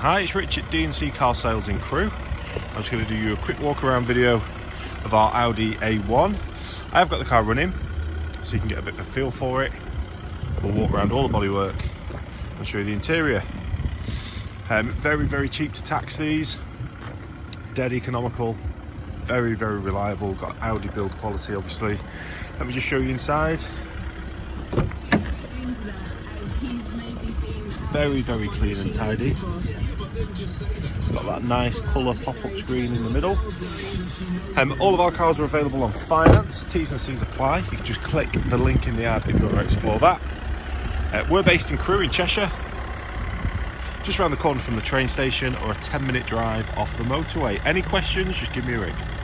Hi, it's Rich at D&C Car Sales in Crewe. I'm just going to do you a quick walk around video of our Audi A1. I have got the car running, so you can get a bit of a feel for it. We'll walk around all the bodywork and show you the interior. Um, very, very cheap to tax these. Dead economical. Very, very reliable. Got Audi build quality, obviously. Let me just show you inside. Very, very clean and tidy. It's Got that nice colour pop-up screen in the middle. Um, all of our cars are available on finance. T's and C's apply. You can just click the link in the ad if you want to explore that. Uh, we're based in Crewe in Cheshire, just around the corner from the train station or a 10 minute drive off the motorway. Any questions, just give me a ring.